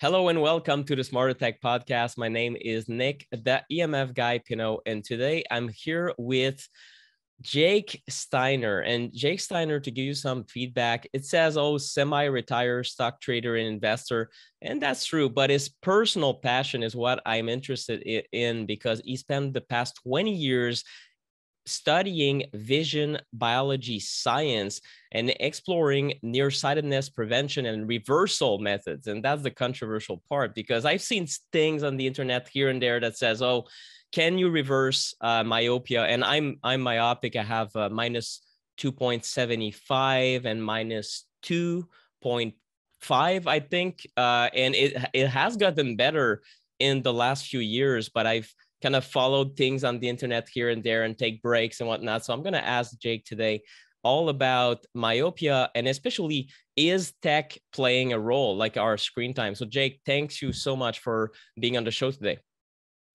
Hello and welcome to the Smarter Tech podcast. My name is Nick, the EMF guy Pineault, and today I'm here with Jake Steiner. And Jake Steiner, to give you some feedback, it says, oh, semi retired stock trader and investor. And that's true, but his personal passion is what I'm interested in because he spent the past 20 years studying vision biology science and exploring nearsightedness prevention and reversal methods. And that's the controversial part because i've seen things on the internet here and there that says oh can you reverse uh, myopia? And i'm i'm myopic. I have uh, minus 2.75 and minus 2.5 i think. Uh, and it it has gotten better in the last few years but i've kind of followed things on the internet here and there and take breaks and whatnot. So I'm going to ask Jake today all about myopia and especially is tech playing a role like our screen time. So Jake, thanks you so much for being on the show today.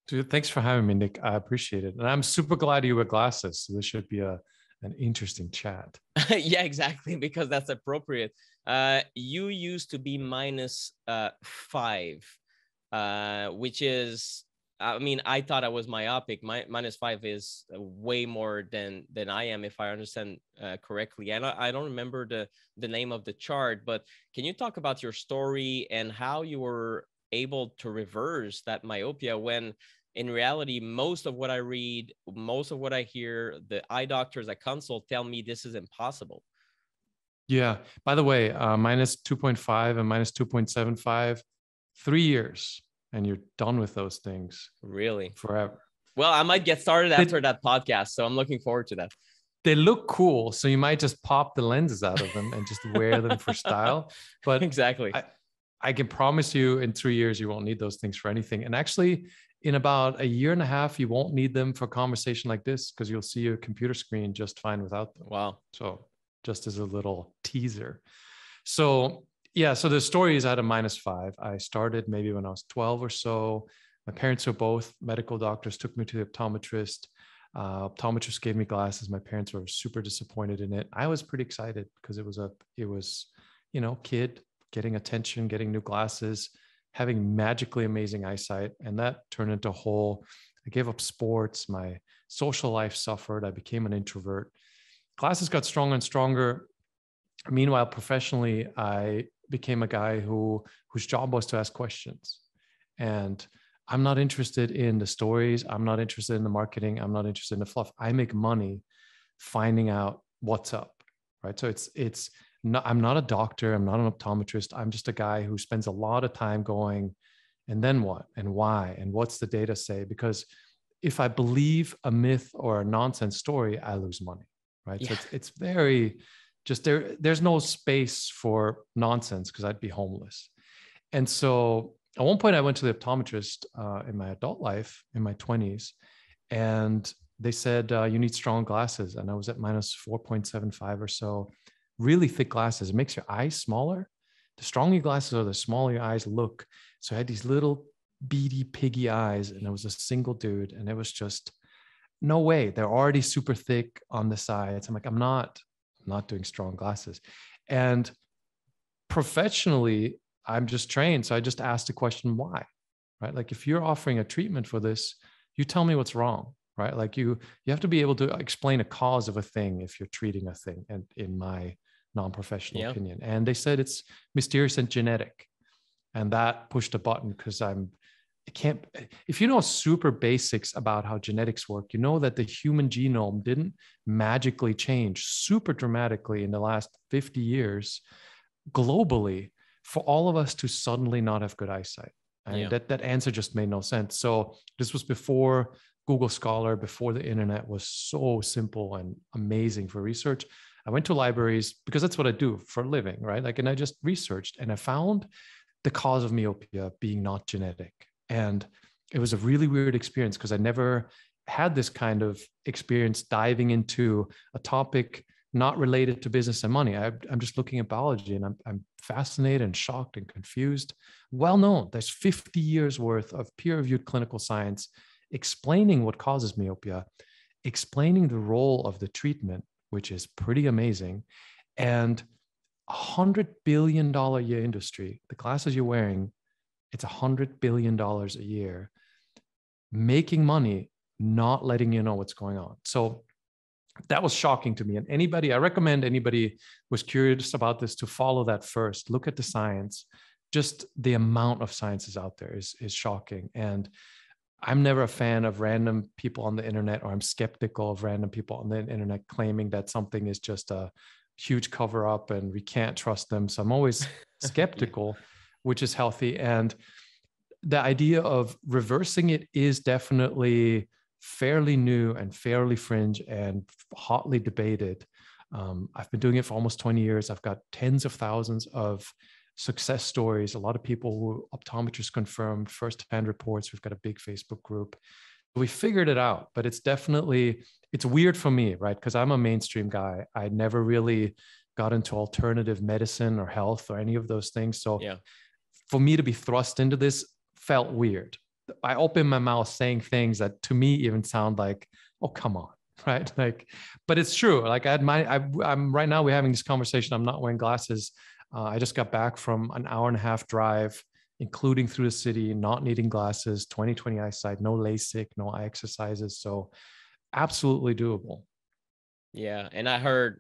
Dude, thanks for having me, Nick. I appreciate it. And I'm super glad you wear glasses. So this should be a an interesting chat. yeah, exactly, because that's appropriate. Uh, you used to be minus uh, five, uh, which is I mean, I thought I was myopic. My minus five is way more than than I am, if I understand uh, correctly. And I, I don't remember the the name of the chart, but can you talk about your story and how you were able to reverse that myopia when in reality most of what i read most of what i hear the eye doctors I consult tell me this is impossible yeah by the way uh, minus 2.5 and minus 2.75 three years and you're done with those things really forever. Well, I might get started after that podcast, so I'm looking forward to that. They look cool, so you might just pop the lenses out of them and just wear them for style. But exactly, I, I can promise you, in three years, you won't need those things for anything. And actually, in about a year and a half, you won't need them for a conversation like this because you'll see your computer screen just fine without them. Wow. So, just as a little teaser. So, yeah, so the story is at a minus five. I started maybe when I was 12 or so. My parents were both medical doctors, took me to the optometrist. Uh, optometrist gave me glasses. My parents were super disappointed in it. I was pretty excited because it was a, it was, you know, kid getting attention, getting new glasses, having magically amazing eyesight. And that turned into a whole, I gave up sports. My social life suffered. I became an introvert. Glasses got stronger and stronger. Meanwhile, professionally, I became a guy who whose job was to ask questions. And i'm not interested in the stories. I'm not interested in the marketing. I'm not interested in the fluff. I make money finding out what's up right? So it's it's not, i'm not a doctor. I'm not an optometrist. I'm just a guy who spends a lot of time going and then what? And why? And what's the data say? Because if i believe a myth or a nonsense story i lose money right? Yeah. so it's, it's very just there there's no space for nonsense because i'd be homeless. And so at one point i went to the optometrist uh, in my adult life in my 20s and they said uh, you need strong glasses and i was at minus 4.75 or so. Really thick glasses. It makes your eyes smaller. The stronger your glasses are the smaller your eyes look. So i had these little beady piggy eyes and i was a single dude and it was just no way. They're already super thick on the sides. I'm like i'm not not doing strong glasses. And professionally, I'm just trained. So I just asked the question, why? Right? Like if you're offering a treatment for this, you tell me what's wrong, right? Like you you have to be able to explain a cause of a thing if you're treating a thing, and in my non-professional yeah. opinion. And they said it's mysterious and genetic. And that pushed a button because I'm it can't if you know super basics about how genetics work you know that the human genome didn't magically change super dramatically in the last 50 years globally for all of us to suddenly not have good eyesight. And yeah. that that answer just made no sense. So this was before google scholar before the internet was so simple and amazing for research. I went to libraries because that's what i do for a living right? Like and i just researched and i found the cause of myopia being not genetic and it was a really weird experience because I never had this kind of experience diving into a topic not related to business and money. I, am just looking at biology and I'm, I'm fascinated and shocked and confused. Well known, there's 50 years worth of peer reviewed clinical science explaining what causes myopia, explaining the role of the treatment, which is pretty amazing. And a hundred billion dollar year industry, the glasses you're wearing it's a hundred billion dollars a year. Making money not letting you know what's going on. So that was shocking to me. And anybody i recommend anybody was curious about this to follow that first. Look at the science. Just the amount of science is out there is is shocking. And i'm never a fan of random people on the internet or i'm skeptical of random people on the internet claiming that something is just a huge cover up and we can't trust them. So i'm always skeptical which is healthy and the idea of reversing it is definitely fairly new and fairly fringe and hotly debated. Um, I've been doing it for almost 20 years. I've got tens of thousands of success stories. A lot of people who optometrists confirmed first-hand reports. We've got a big Facebook group. We figured it out, but it's definitely it's weird for me, right? Because I'm a mainstream guy. I never really got into alternative medicine or health or any of those things. So yeah. For me to be thrust into this felt weird. I open my mouth saying things that to me even sound like, oh, come on. Right. Like, but it's true. Like I had my, I, am right now, we're having this conversation. I'm not wearing glasses. Uh, I just got back from an hour and a half drive, including through the city, not needing glasses, 2020 eyesight, no LASIK, no eye exercises. So absolutely doable. Yeah. And I heard,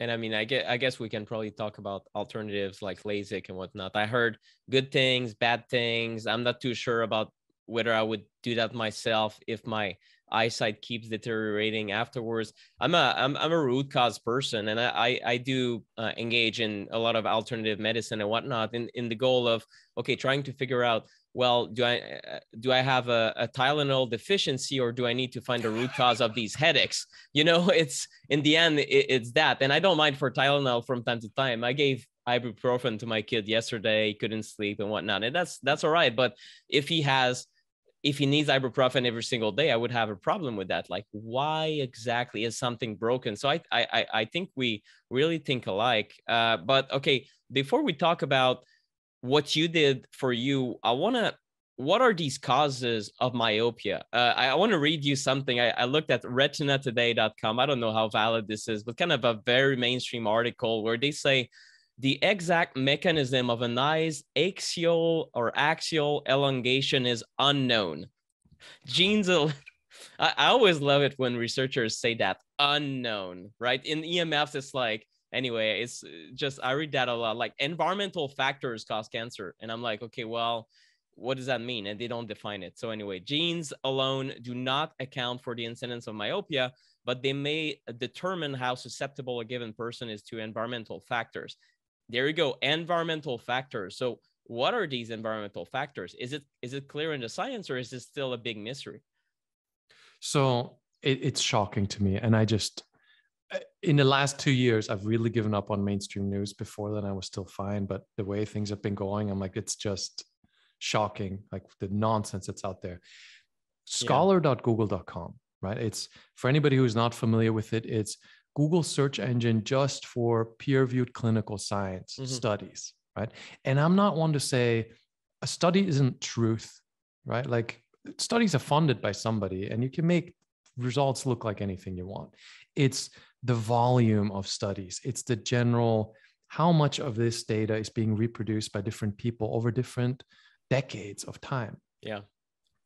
and I mean, I get, I guess we can probably talk about alternatives like LASIK and whatnot. I heard good things, bad things. I'm not too sure about whether I would do that myself if my eyesight keeps deteriorating afterwards. I'm a I'm, I'm a root cause person, and I I, do uh, engage in a lot of alternative medicine and whatnot in in the goal of okay trying to figure out well do I uh, do I have a, a Tylenol deficiency or do I need to find a root cause of these headaches? You know, it's in the end it, it's that, and I don't mind for Tylenol from time to time. I gave ibuprofen to my kid yesterday, couldn't sleep and whatnot, and that's that's all right. But if he has if he needs ibuprofen every single day, I would have a problem with that. Like, why exactly is something broken? So I I I think we really think alike. Uh, but okay, before we talk about what you did for you, I want to. What are these causes of myopia? Uh, I, I want to read you something. I, I looked at retinatoday.com. I don't know how valid this is, but kind of a very mainstream article where they say the exact mechanism of an eye's axial or axial elongation is unknown. Genes, I, I always love it when researchers say that unknown, right? In EMFs, it's like, anyway, it's just, I read that a lot, like environmental factors cause cancer. And I'm like, okay, well, what does that mean? And they don't define it. So, anyway, genes alone do not account for the incidence of myopia, but they may determine how susceptible a given person is to environmental factors there you go environmental factors so what are these environmental factors is it is it clear in the science or is it still a big mystery so it, it's shocking to me and i just uh, in the last two years i've really given up on mainstream news before then i was still fine but the way things have been going i'm like it's just shocking like the nonsense that's out there scholar.google.com right it's for anybody who's not familiar with it it's Google search engine just for peer reviewed clinical science mm-hmm. studies, right? And I'm not one to say a study isn't truth, right? Like studies are funded by somebody and you can make results look like anything you want. It's the volume of studies, it's the general how much of this data is being reproduced by different people over different decades of time. Yeah.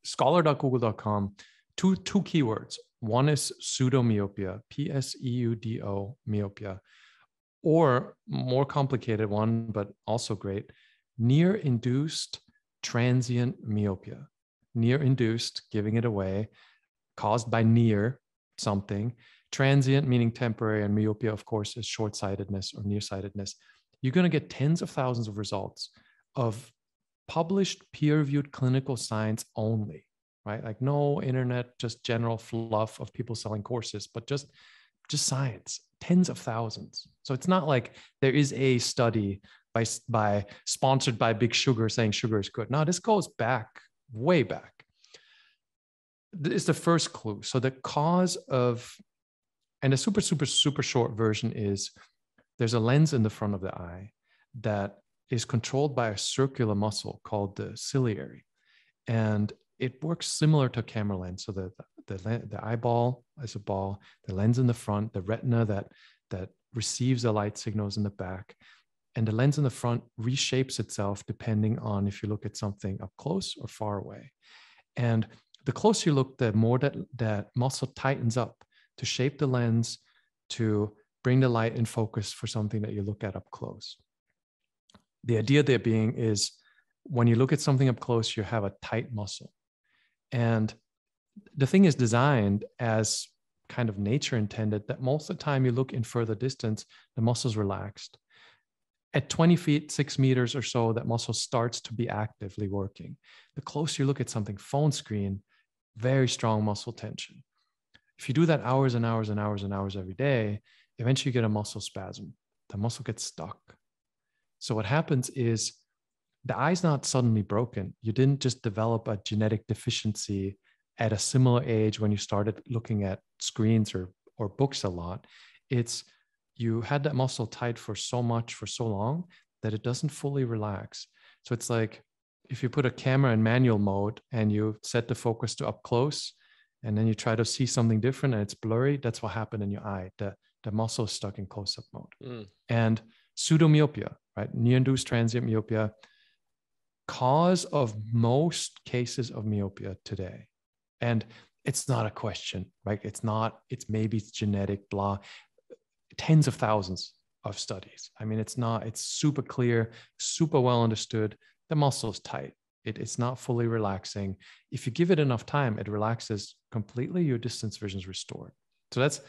Scholar.google.com, two, two keywords one is pseudomyopia, P S E U D O myopia, or more complicated one, but also great, near induced transient myopia. Near induced, giving it away, caused by near something. Transient meaning temporary, and myopia, of course, is short sightedness or nearsightedness. You're going to get tens of thousands of results of published peer reviewed clinical science only right? Like no internet, just general fluff of people selling courses, but just just science, tens of thousands. So it's not like there is a study by by sponsored by Big Sugar saying sugar is good. No, this goes back way back. Is the first clue. So the cause of, and the super super super short version is, there's a lens in the front of the eye that is controlled by a circular muscle called the ciliary, and it works similar to a camera lens. So the, the, the eyeball is a ball, the lens in the front, the retina that, that receives the light signals in the back. and the lens in the front reshapes itself depending on if you look at something up close or far away. And the closer you look, the more that that muscle tightens up to shape the lens to bring the light in focus for something that you look at up close. The idea there being is when you look at something up close, you have a tight muscle. And the thing is designed as kind of nature intended that most of the time you look in further distance, the muscle's relaxed. At 20 feet, six meters or so, that muscle starts to be actively working. The closer you look at something, phone screen, very strong muscle tension. If you do that hours and hours and hours and hours every day, eventually you get a muscle spasm. The muscle gets stuck. So what happens is the eye's not suddenly broken. You didn't just develop a genetic deficiency at a similar age when you started looking at screens or or books a lot. It's you had that muscle tight for so much for so long that it doesn't fully relax. So it's like if you put a camera in manual mode and you set the focus to up close and then you try to see something different and it's blurry, that's what happened in your eye. The, the muscle is stuck in close up mode. Mm. And pseudomyopia, right? Near induced transient myopia, cause of most cases of myopia today. And it's not a question, right? It's not, it's maybe it's genetic, blah, tens of thousands of studies. I mean, it's not, it's super clear, super well understood. The muscle is tight. It, it's not fully relaxing. If you give it enough time, it relaxes completely. Your distance vision is restored. So that's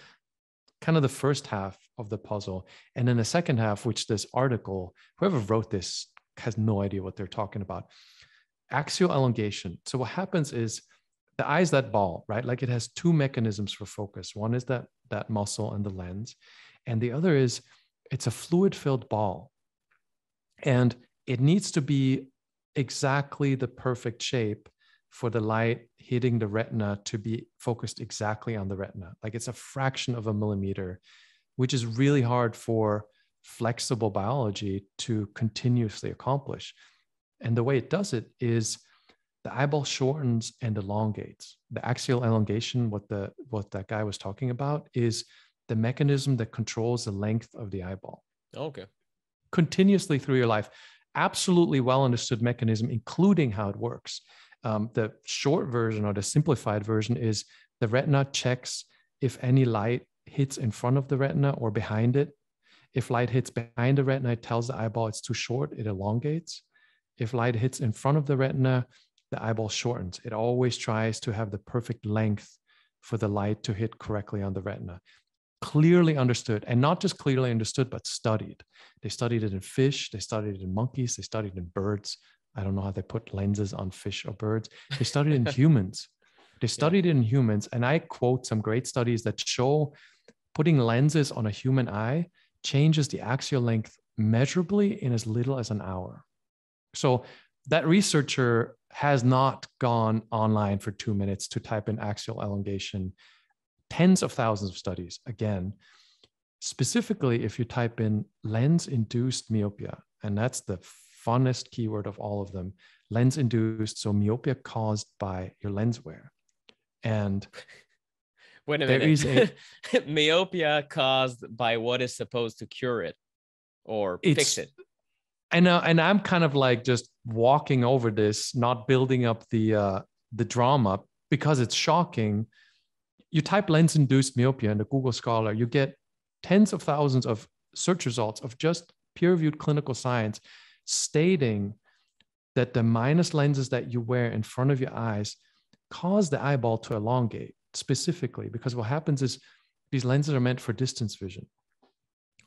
kind of the first half of the puzzle. And then the second half, which this article, whoever wrote this has no idea what they're talking about. Axial elongation. So what happens is the eye is that ball, right? Like it has two mechanisms for focus. One is that that muscle and the lens, and the other is it's a fluid-filled ball, and it needs to be exactly the perfect shape for the light hitting the retina to be focused exactly on the retina. Like it's a fraction of a millimeter, which is really hard for flexible biology to continuously accomplish. And the way it does it is the eyeball shortens and elongates. The axial elongation, what the what that guy was talking about, is the mechanism that controls the length of the eyeball. Oh, okay. Continuously through your life. Absolutely well understood mechanism, including how it works. Um, the short version or the simplified version is the retina checks if any light hits in front of the retina or behind it. If light hits behind the retina, it tells the eyeball it's too short, it elongates. If light hits in front of the retina, the eyeball shortens. It always tries to have the perfect length for the light to hit correctly on the retina. Clearly understood, and not just clearly understood, but studied. They studied it in fish, they studied it in monkeys, they studied it in birds. I don't know how they put lenses on fish or birds. They studied it in humans. They studied yeah. it in humans. And I quote some great studies that show putting lenses on a human eye changes the axial length measurably in as little as an hour. So that researcher has not gone online for two minutes to type in axial elongation. Tens of thousands of studies, again, specifically if you type in lens induced myopia, and that's the funnest keyword of all of them lens induced, so myopia caused by your lens wear. And Wait a minute. A, myopia caused by what is supposed to cure it or fix it and uh, and I'm kind of like just walking over this, not building up the uh, the drama because it's shocking. You type lens-induced myopia in the Google Scholar, you get tens of thousands of search results of just peer-reviewed clinical science stating that the minus lenses that you wear in front of your eyes cause the eyeball to elongate specifically because what happens is these lenses are meant for distance vision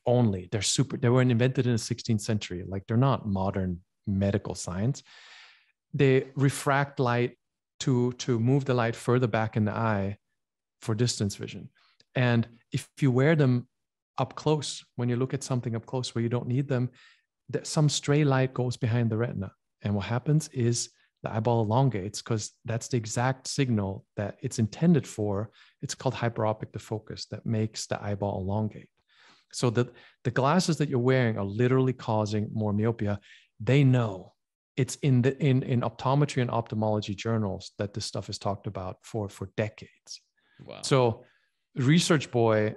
only. They're super, they weren't invented in the 16th century. Like they're not modern medical science. They refract light to, to move the light further back in the eye for distance vision. And if you wear them up close, when you look at something up close where you don't need them, that some stray light goes behind the retina. And what happens is the eyeball elongates because that's the exact signal that it's intended for. It's called hyperopic defocus that makes the eyeball elongate. So the, the glasses that you're wearing are literally causing more myopia. They know it's in the in, in optometry and ophthalmology journals that this stuff is talked about for for decades. Wow. So research boy,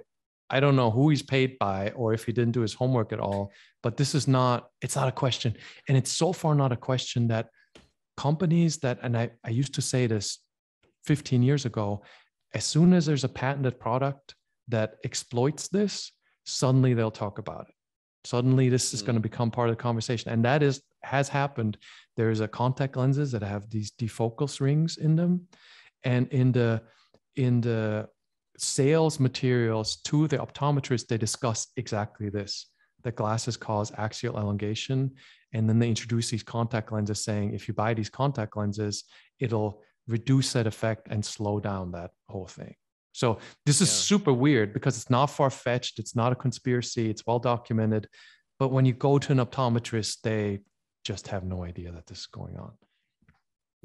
I don't know who he's paid by or if he didn't do his homework at all, but this is not, it's not a question. And it's so far not a question that companies that, and I, I used to say this 15 years ago, as soon as there's a patented product that exploits this, suddenly they'll talk about it. Suddenly this is mm. going to become part of the conversation. And that is has happened. There's a contact lenses that have these defocus rings in them. And in the in the sales materials to the optometrist, they discuss exactly this. that glasses cause axial elongation. And then they introduce these contact lenses saying, if you buy these contact lenses, it'll reduce that effect and slow down that whole thing. So this is yeah. super weird because it's not far fetched. It's not a conspiracy. It's well documented. But when you go to an optometrist, they just have no idea that this is going on.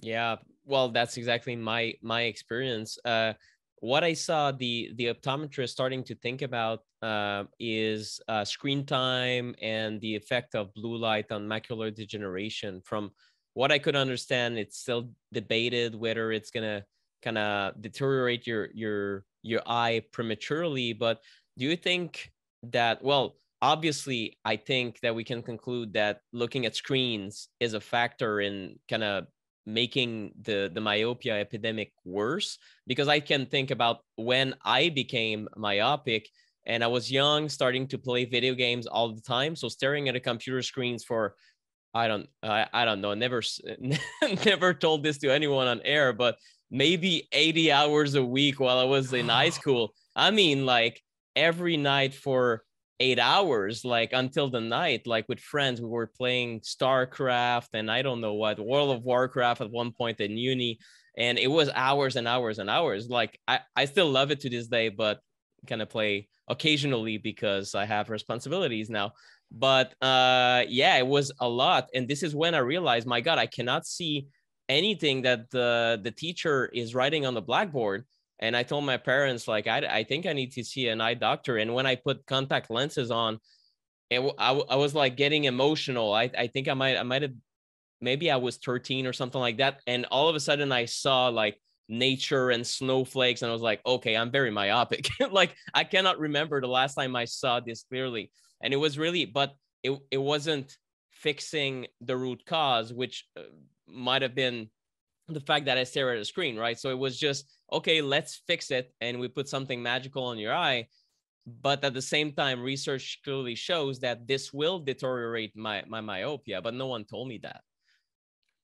Yeah, well, that's exactly my my experience. Uh, what I saw the the optometrist starting to think about uh, is uh, screen time and the effect of blue light on macular degeneration. From what I could understand, it's still debated whether it's gonna kind of deteriorate your your your eye prematurely. But do you think that well? Obviously, I think that we can conclude that looking at screens is a factor in kind of making the the myopia epidemic worse because i can think about when i became myopic and i was young starting to play video games all the time. So staring at a computer screens for i don't i, I don't know never never told this to anyone on air but maybe 80 hours a week while i was in high school. I mean like every night for eight hours like until the night like with friends we were playing starcraft and i don't know what world of warcraft at one point in uni and it was hours and hours and hours. Like i, I still love it to this day but kind of play occasionally because i have responsibilities now. But uh yeah it was a lot and this is when i realized my god i cannot see anything that the the teacher is writing on the blackboard and i told my parents like i, I think i need to see an eye doctor and when i put contact lenses on it, I, I was like getting emotional I, I think i might i might have maybe i was 13 or something like that and all of a sudden i saw like nature and snowflakes and i was like okay i'm very myopic like i cannot remember the last time i saw this clearly and it was really but it, it wasn't fixing the root cause which uh, might have been the fact that I stare at a screen, right? So it was just, okay, let's fix it. And we put something magical on your eye. But at the same time, research clearly shows that this will deteriorate my, my myopia, but no one told me that.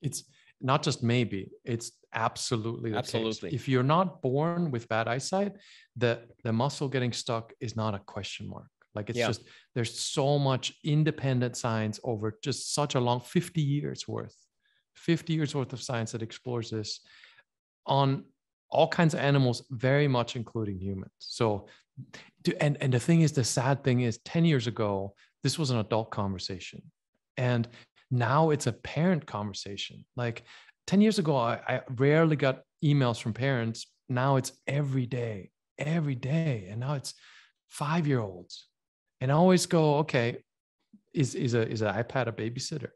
It's not just maybe, it's absolutely absolutely. Case. If you're not born with bad eyesight, the, the muscle getting stuck is not a question mark. Like it's yeah. just, there's so much independent science over just such a long 50 years worth 50 years worth of science that explores this on all kinds of animals, very much including humans. So, and, and the thing is, the sad thing is, 10 years ago, this was an adult conversation. And now it's a parent conversation. Like 10 years ago, I, I rarely got emails from parents. Now it's every day, every day. And now it's five year olds. And I always go, okay, is, is, a, is an iPad a babysitter?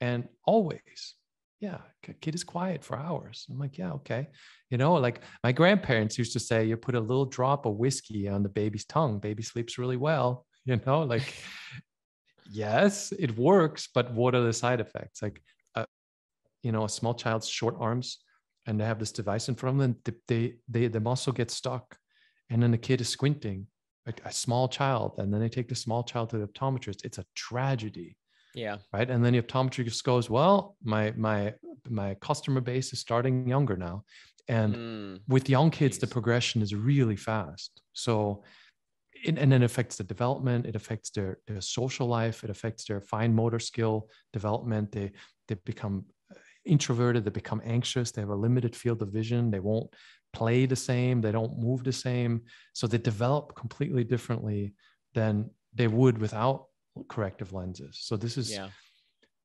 And always, yeah, kid is quiet for hours. I'm like, yeah, okay. You know, like my grandparents used to say, you put a little drop of whiskey on the baby's tongue, baby sleeps really well. You know, like, yes, it works, but what are the side effects? Like, uh, you know, a small child's short arms and they have this device in front of them, they, they, they the muscle gets stuck. And then the kid is squinting, like a small child. And then they take the small child to the optometrist. It's a tragedy yeah. Right. And then the optometrist goes, well, my my my customer base is starting younger now. And mm, with young kids, geez. the progression is really fast. So it, and then it affects the development, it affects their, their social life, it affects their fine motor skill development. They they become introverted, they become anxious, they have a limited field of vision, they won't play the same, they don't move the same. So they develop completely differently than they would without corrective lenses. So this is yeah.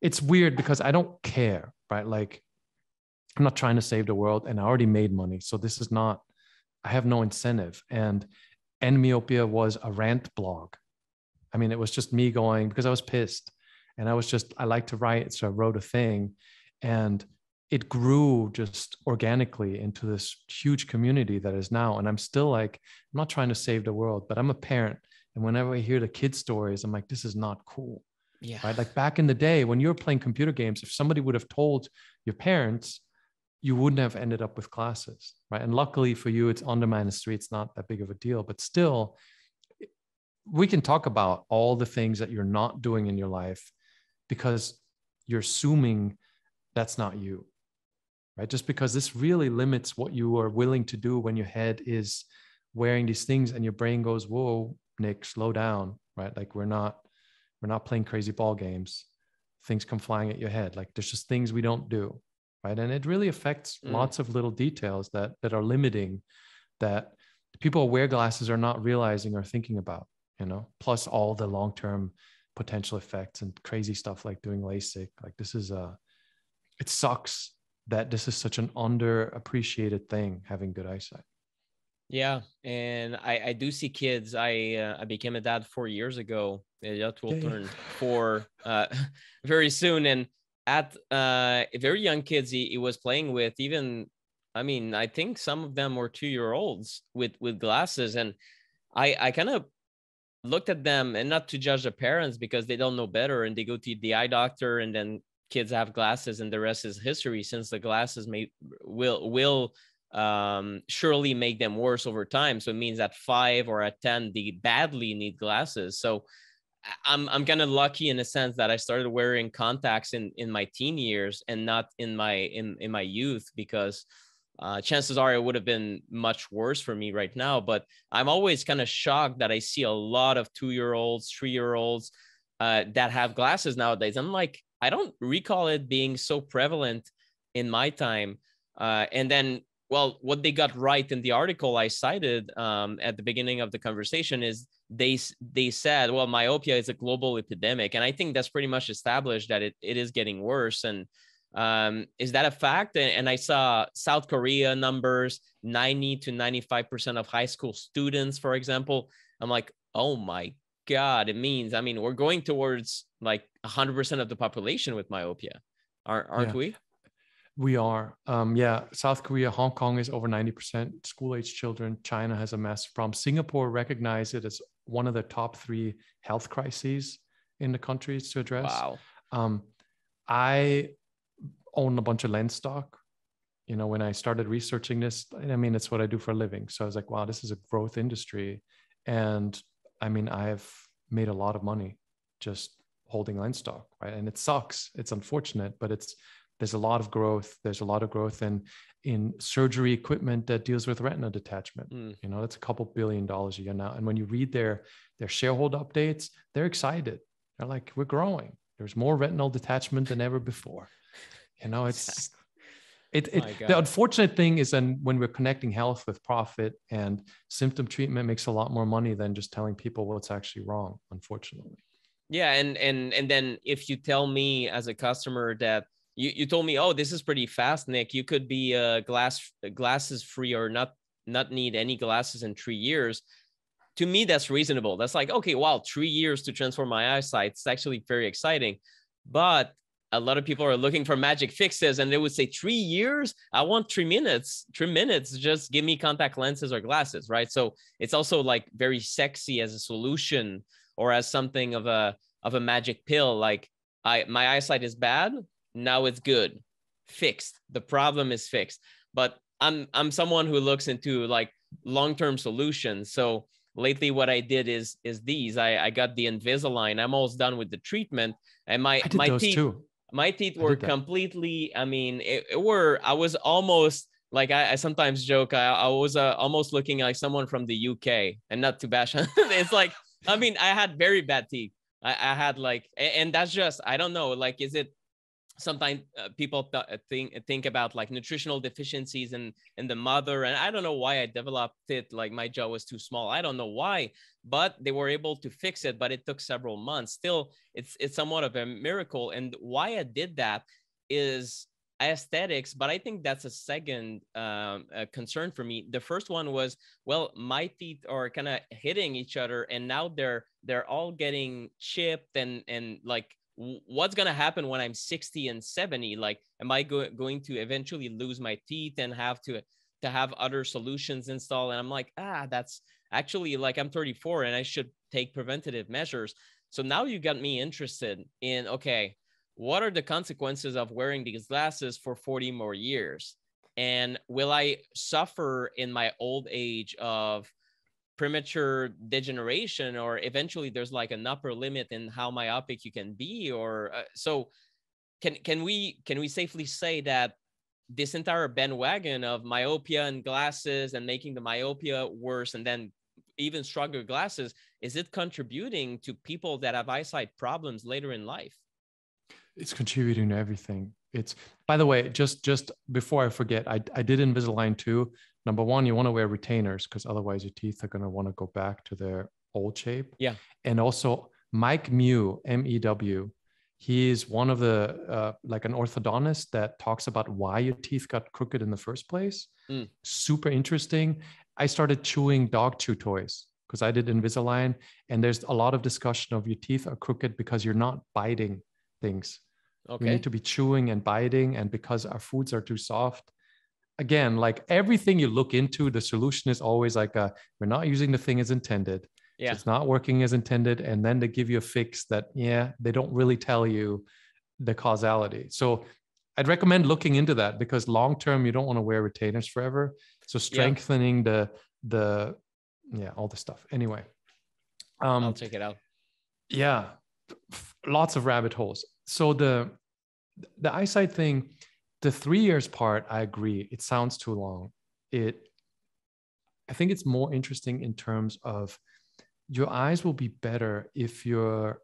it's weird because I don't care, right? Like I'm not trying to save the world and I already made money. So this is not I have no incentive. And End Myopia was a rant blog. I mean, it was just me going because I was pissed and I was just I like to write, so I wrote a thing and it grew just organically into this huge community that is now. And I'm still like, I'm not trying to save the world, but I'm a parent. And whenever I hear the kid stories, I'm like, this is not cool. Yeah. Right. Like back in the day when you were playing computer games, if somebody would have told your parents, you wouldn't have ended up with classes. Right. And luckily for you, it's under minus three. It's not that big of a deal, but still, we can talk about all the things that you're not doing in your life because you're assuming that's not you right? Just because this really limits what you are willing to do when your head is wearing these things and your brain goes, whoa, Nick, slow down, right? Like we're not, we're not playing crazy ball games. Things come flying at your head. Like there's just things we don't do, right? And it really affects mm. lots of little details that that are limiting that people who wear glasses are not realizing or thinking about, you know, plus all the long-term potential effects and crazy stuff like doing LASIK. Like this is a, it sucks that this is such an underappreciated thing having good eyesight yeah and i i do see kids i uh, i became a dad four years ago that will yeah, turn yeah. four uh very soon and at uh very young kids he, he was playing with even i mean i think some of them were two year olds with with glasses and i i kind of looked at them and not to judge the parents because they don't know better and they go to the eye doctor and then kids have glasses and the rest is history since the glasses may will will um, surely make them worse over time. So it means at five or at 10 they badly need glasses. So i'm i'm kind of lucky in a sense that i started wearing contacts in in my teen years and not in my in in my youth because uh, chances are it would have been much worse for me right now. But i'm always kind of shocked that i see a lot of two year olds three year olds uh, that have glasses nowadays. I'm like I don't recall it being so prevalent in my time. Uh, and then, well, what they got right in the article I cited um, at the beginning of the conversation is they they said, well, myopia is a global epidemic, and I think that's pretty much established that it, it is getting worse. And um, is that a fact? And, and I saw South Korea numbers, 90 to 95 percent of high school students, for example. I'm like, oh my god, it means I mean we're going towards like 100% of the population with myopia aren't, aren't yeah. we we are. Um, yeah south korea hong kong is over 90% school age children. China has a massive problem. Singapore recognized it as one of the top three health crises in the countries to address. Wow. Um, i own a bunch of lens stock. You know when i started researching this i mean it's what i do for a living. So i was like wow this is a growth industry. And i mean i've made a lot of money just holding lens stock, right? And it sucks. It's unfortunate, but it's there's a lot of growth. There's a lot of growth in in surgery equipment that deals with retina detachment. Mm. You know, that's a couple billion dollars a year now. And when you read their their shareholder updates, they're excited. They're like, we're growing. There's more retinal detachment than ever before. You know, it's it, it the unfortunate thing is then when we're connecting health with profit and symptom treatment makes a lot more money than just telling people what's actually wrong, unfortunately yeah and and and then if you tell me as a customer that you, you told me oh this is pretty fast nick. You could be uh, glass glasses free or not not need any glasses in three years. To me that's reasonable. That's like okay wow three years to transform my eyesight. It's actually very exciting. But a lot of people are looking for magic fixes and they would say three years? I want three minutes three minutes. Just give me contact lenses or glasses right? So it's also like very sexy as a solution or as something of a of a magic pill. Like i my eyesight is bad now it's good. Fixed. The problem is fixed. But i'm i'm someone who looks into like long-term solutions. So lately what i did is is these. I i got the invisalign. I'm almost done with the treatment. And my my teeth too. my teeth were completely i mean it, it, were i was almost like I, I sometimes joke i, I was uh, almost looking like someone from the uk and not to bash it's like I mean, I had very bad teeth. I, I had like, and that's just, I don't know, like, is it sometimes uh, people th- uh, think think about like nutritional deficiencies in in the mother and i don't know why i developed it like my jaw was too small i don't know why but they were able to fix it but it took several months. Still it's it's somewhat of a miracle and why i did that is aesthetics but i think that's a second um, concern for me. The first one was well my teeth are kind of hitting each other and now they're they're all getting chipped and and like what's going to happen when i'm 60 and 70 like am i go- going to eventually lose my teeth and have to to have other solutions installed? And i'm like ah that's actually like i'm 34 and i should take preventative measures. So now you got me interested in okay what are the consequences of wearing these glasses for 40 more years? And will i suffer in my old age of premature degeneration or eventually there's like an upper limit in how myopic you can be or uh, so can can we can we safely say that this entire bandwagon of myopia and glasses and making the myopia worse and then even stronger glasses is it contributing to people that have eyesight problems later in life? It's contributing to everything. It's by the way just just before i forget i, I did invisalign too number one you want to wear retainers because otherwise your teeth are going to want to go back to their old shape. Yeah. And also mike mew m-e-w he is one of the uh, like an orthodontist that talks about why your teeth got crooked in the first place. Mm. super interesting. I started chewing dog chew toys because i did invisalign and there's a lot of discussion of your teeth are crooked because you're not biting things. Okay. we need to be chewing and biting and because our foods are too soft again, like everything you look into, the solution is always like a, we're not using the thing as intended. Yeah. So it's not working as intended. And then they give you a fix that, yeah, they don't really tell you the causality. So I'd recommend looking into that because long term you don't want to wear retainers forever. So strengthening yeah. the the yeah, all the stuff. Anyway. Um I'll check it out. Yeah. Lots of rabbit holes. So the the eyesight thing, the three years part, I agree. It sounds too long. It, I think it's more interesting in terms of your eyes will be better if you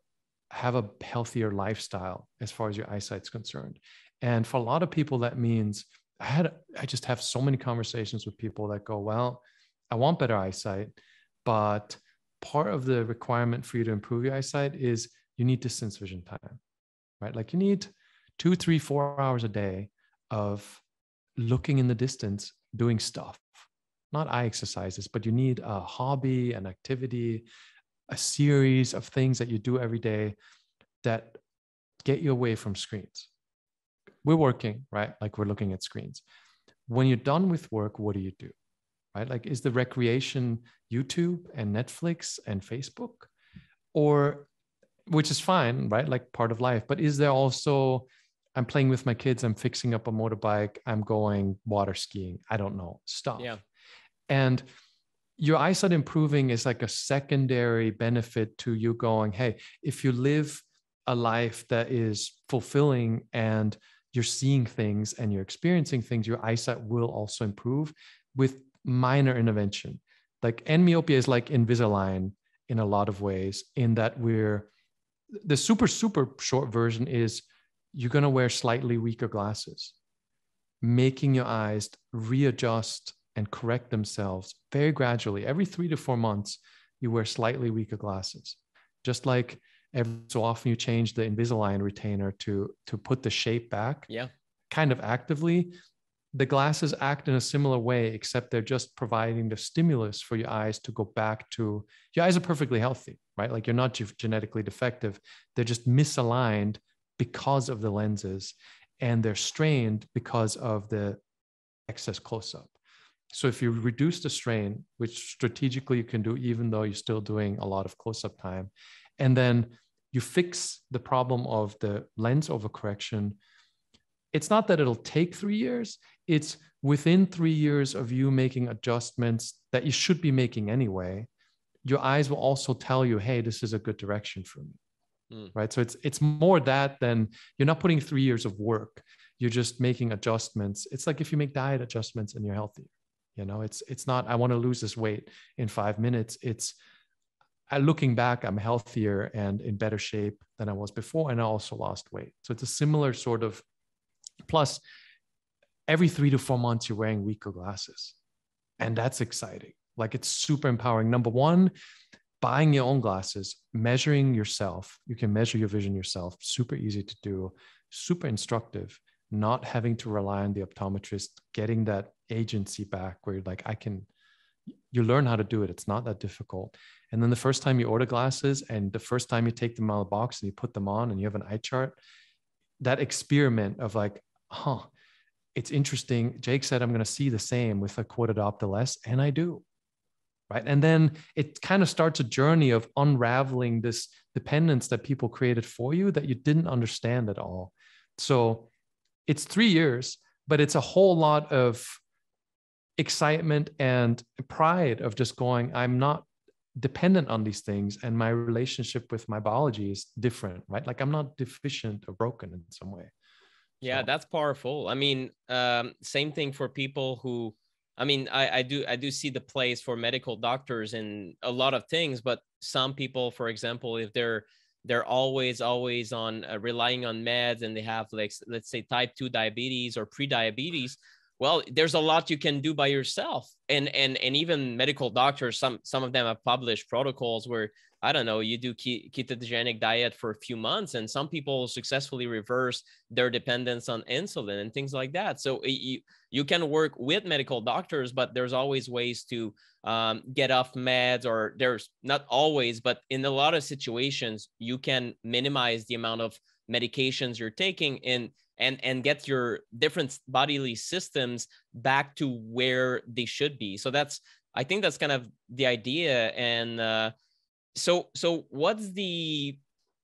have a healthier lifestyle as far as your eyesight's concerned. And for a lot of people, that means I had I just have so many conversations with people that go, well, I want better eyesight, but part of the requirement for you to improve your eyesight is you need distance vision time, right? Like you need two, three, four hours a day of looking in the distance, doing stuff, not eye exercises, but you need a hobby, an activity, a series of things that you do every day that get you away from screens. We're working, right? Like we're looking at screens. When you're done with work, what do you do? Right? Like, is the recreation YouTube and Netflix and Facebook? Or, which is fine, right? Like part of life, but is there also I'm playing with my kids, I'm fixing up a motorbike, I'm going water skiing, I don't know, stuff. Yeah. And your eyesight improving is like a secondary benefit to you going, hey, if you live a life that is fulfilling and you're seeing things and you're experiencing things, your eyesight will also improve with minor intervention. Like End Myopia is like Invisalign in a lot of ways, in that we're the super, super short version is you're going to wear slightly weaker glasses, making your eyes readjust and correct themselves very gradually. Every three to four months, you wear slightly weaker glasses. Just like every so often you change the Invisalign retainer to, to put the shape back. Yeah. Kind of actively. The glasses act in a similar way, except they're just providing the stimulus for your eyes to go back to your eyes are perfectly healthy, right? Like you're not genetically defective. They're just misaligned because of the lenses and they're strained because of the excess close up. So if you reduce the strain, which strategically you can do, even though you're still doing a lot of close up time, and then you fix the problem of the lens overcorrection, it's not that it'll take three years, it's within three years of you making adjustments that you should be making anyway. Your eyes will also tell you, hey, this is a good direction for me. Mm. Right. So it's it's more that than you're not putting three years of work. You're just making adjustments. It's like if you make diet adjustments and you're healthy. You know, it's it's not I want to lose this weight in five minutes. It's I, looking back, I'm healthier and in better shape than I was before, and I also lost weight. So it's a similar sort of plus every three to four months you're wearing weaker glasses. And that's exciting. Like it's super empowering. Number one, buying your own glasses, measuring yourself. You can measure your vision yourself. Super easy to do, super instructive. Not having to rely on the optometrist, getting that agency back where you're like, I can, you learn how to do it. It's not that difficult. And then the first time you order glasses and the first time you take them out of the box and you put them on and you have an eye chart, that experiment of like, huh, it's interesting. Jake said I'm going to see the same with a quarter diopter and I do. Right. And then it kind of starts a journey of unraveling this dependence that people created for you that you didn't understand at all. So it's three years, but it's a whole lot of excitement and pride of just going, I'm not dependent on these things and my relationship with my biology is different right like i'm not deficient or broken in some way yeah so. that's powerful i mean um, same thing for people who i mean I, I do i do see the place for medical doctors in a lot of things but some people for example if they're they're always always on uh, relying on meds and they have like let's say type 2 diabetes or pre-diabetes well there's a lot you can do by yourself. And and and even medical doctors some some of them have published protocols where i don't know you do ketogenic diet for a few months and some people successfully reverse their dependence on insulin and things like that. So you you can work with medical doctors but there's always ways to um, get off meds or there's not always but in a lot of situations you can minimize the amount of medications you're taking and and and get your different bodily systems back to where they should be. So that's i think that's kind of the idea. And uh, so so what's the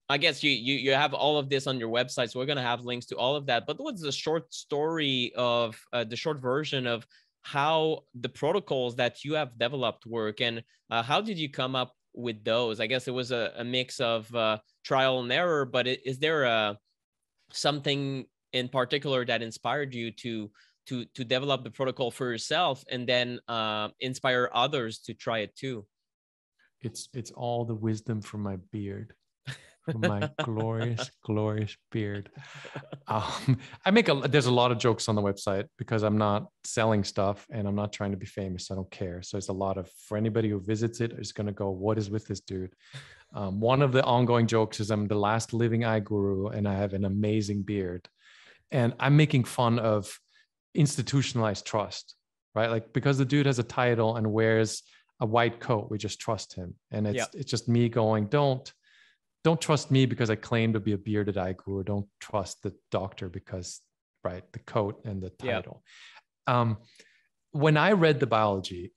i guess you, you you have all of this on your website so we're going to have links to all of that but what's the short story of uh, the short version of how the protocols that you have developed work and uh, how did you come up with those? I guess it was a, a mix of uh, trial and error but is there a something in particular that inspired you to to to develop the protocol for yourself and then uh, inspire others to try it too? It's it's all the wisdom from my beard from my glorious glorious beard. Um, i make a there's a lot of jokes on the website because i'm not selling stuff and i'm not trying to be famous. I don't care. So it's a lot of for anybody who visits it is going to go what is with this dude? Um, one of the ongoing jokes is i'm the last living eye guru and i have an amazing beard. And i'm making fun of institutionalized trust right? Like because the dude has a title and wears a white coat we just trust him. And it's yeah. it's just me going don't don't trust me because i claim to be a bearded eye guru don't trust the doctor because right the coat and the title yeah. um when i read the biology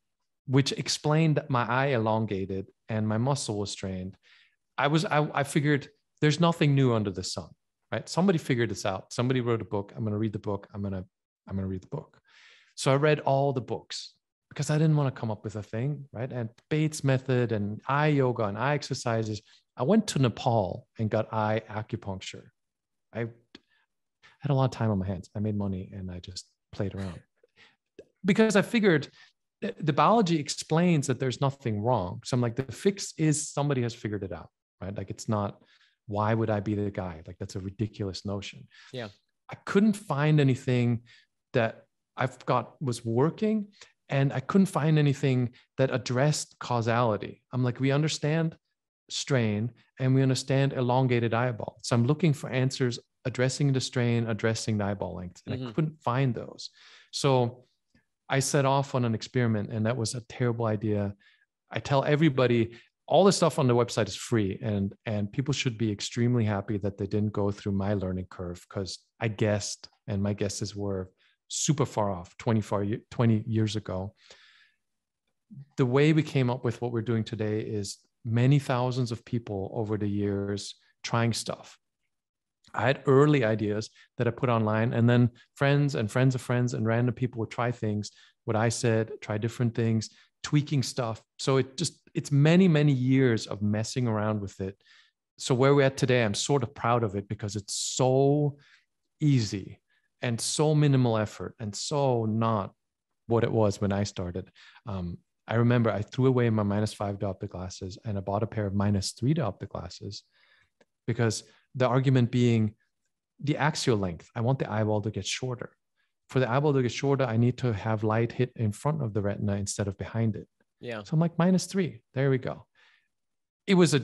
which explained that my eye elongated and my muscle was strained i was i, I figured there's nothing new under the sun right? Somebody figured this out. Somebody wrote a book. I'm going to read the book. I'm going to I'm going to read the book. So I read all the books because I didn't want to come up with a thing, right? And Bates method and eye yoga and eye exercises. I went to Nepal and got eye acupuncture. I had a lot of time on my hands. I made money and I just played around because I figured the biology explains that there's nothing wrong. So I'm like, the fix is somebody has figured it out, right? Like it's not why would I be the guy? Like that's a ridiculous notion. Yeah. I couldn't find anything that I've got was working and I couldn't find anything that addressed causality. I'm like, we understand strain and we understand elongated eyeball. So I'm looking for answers addressing the strain, addressing the eyeball length, and mm-hmm. I couldn't find those. So I set off on an experiment, and that was a terrible idea. I tell everybody all the stuff on the website is free and and people should be extremely happy that they didn't go through my learning curve because i guessed and my guesses were super far off 24 20 years ago the way we came up with what we're doing today is many thousands of people over the years trying stuff i had early ideas that i put online and then friends and friends of friends and random people would try things what i said try different things tweaking stuff. So it just, it's many, many years of messing around with it. So where we're at today, I'm sort of proud of it because it's so easy and so minimal effort and so not what it was when I started. Um, I remember I threw away my minus five diopter glasses and I bought a pair of minus three diopter glasses because the argument being the axial length, I want the eyeball to get shorter for the eyeball to get shorter, I need to have light hit in front of the retina instead of behind it. Yeah. So I'm like minus three. There we go. It was a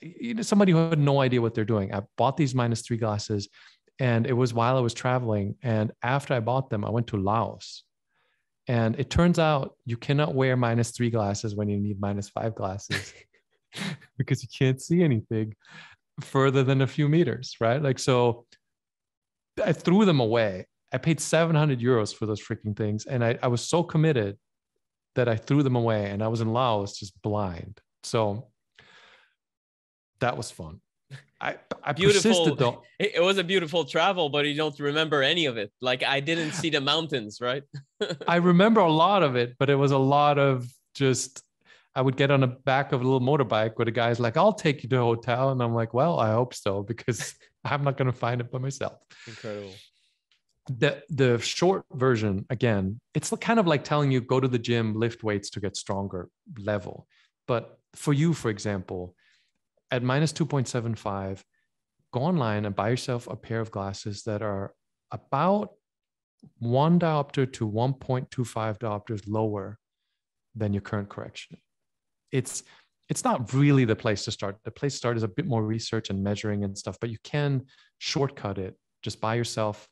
you know somebody who had no idea what they're doing. I bought these minus three glasses, and it was while I was traveling. And after I bought them, I went to Laos, And it turns out you cannot wear minus three glasses when you need minus five glasses because you can't see anything further than a few meters, right? Like, so I threw them away. I paid 700 euros for those freaking things. And I, I was so committed that I threw them away and I was in Laos just blind. So that was fun. I, I beautiful. though. It, it was a beautiful travel, but you don't remember any of it. Like I didn't see the mountains, right? I remember a lot of it, but it was a lot of just I would get on the back of a little motorbike where the guy's like, I'll take you to a hotel. And I'm like, well, I hope so, because I'm not going to find it by myself. Incredible. The, the short version, again, it's kind of like telling you go to the gym, lift weights to get stronger level. But for you, for example, at minus 2.75, go online and buy yourself a pair of glasses that are about one diopter to 1.25 diopters lower than your current correction it's it's not really the place to start. The place to start is a bit more research and measuring and stuff, but you can shortcut it just buy yourself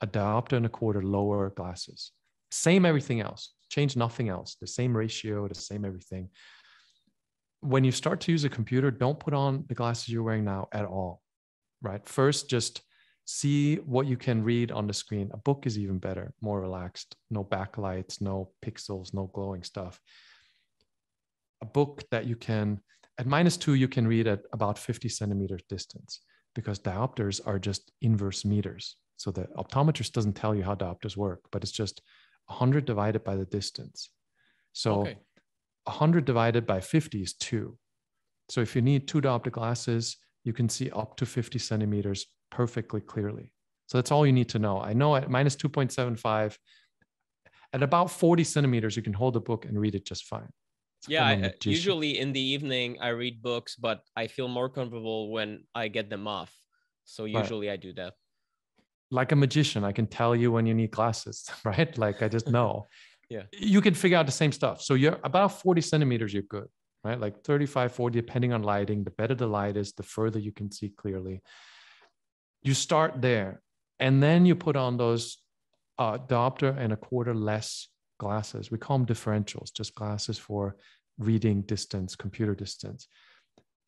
a diopter and a quarter lower glasses. Same everything else, change nothing else, the same ratio, the same everything. When you start to use a computer, don't put on the glasses you're wearing now at all, right? First, just see what you can read on the screen. A book is even better, more relaxed, no backlights, no pixels, no glowing stuff a book that you can, at minus two, you can read at about 50 centimeters distance because diopters are just inverse meters. So the optometrist doesn't tell you how diopters work, but it's just 100 divided by the distance. So okay. 100 divided by 50 is two. So if you need two diopter glasses, you can see up to 50 centimeters perfectly clearly. So that's all you need to know. I know at minus 2.75, at about 40 centimeters, you can hold a book and read it just fine yeah I, usually in the evening i read books but i feel more comfortable when i get them off so usually right. i do that like a magician i can tell you when you need glasses right like i just know yeah you can figure out the same stuff so you're about 40 centimeters you're good right like 35 40 depending on lighting the better the light is the further you can see clearly you start there and then you put on those uh, diopter and a quarter less glasses. We call them differentials, just glasses for reading distance, computer distance.